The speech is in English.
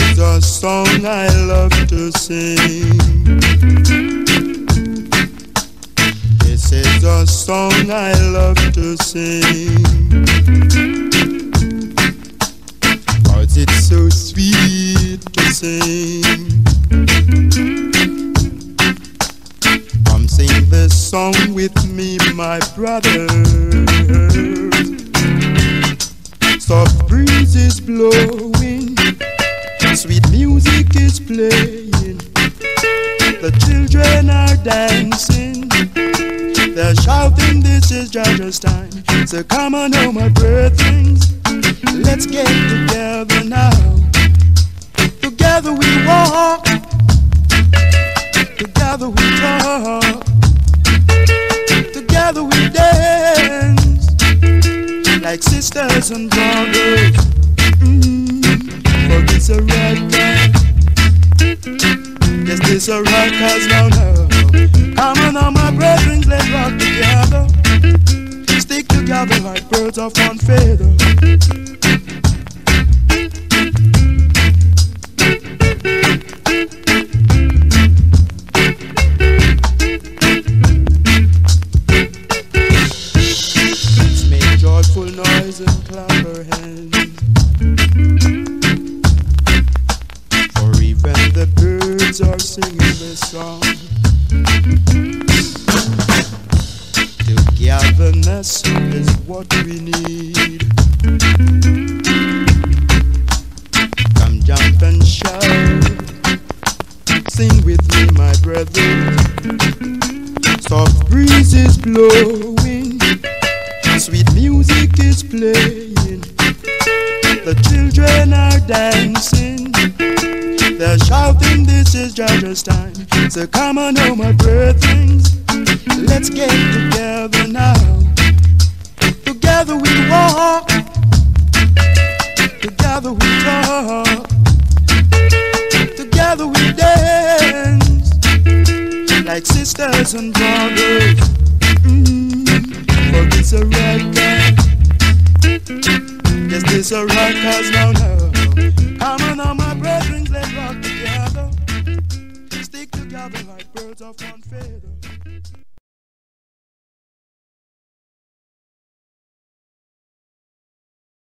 a song I love to sing. This is a song I love to sing. Cause it's so sweet to sing. Come sing this song with me, my brother. Soft breezes blowing, playing. The children are dancing, they're shouting, This is Georgia's time. So come on, oh my brethren, let's get together now. Together we walk, together we talk, together we dance like sisters and brothers. Mm, for this a time. This a right cause now, now. Come on, now, my brethren, let's rock together. Stick together like birds of one feather. Make joyful noise and clap our hands. Are singing this song. Togetherness is what we need. Come jump and shout. Sing with me, my brethren. Soft breezes blowing. Sweet music is playing. The children are dancing. They're shouting, This is Georgia's time. So come on, oh my brethren. Let's get together now. Together we walk. Together we talk. Together we dance. Like sisters and brothers. Mm, for this a time. Yes, this a cause now, now. Come on, now, my brethren,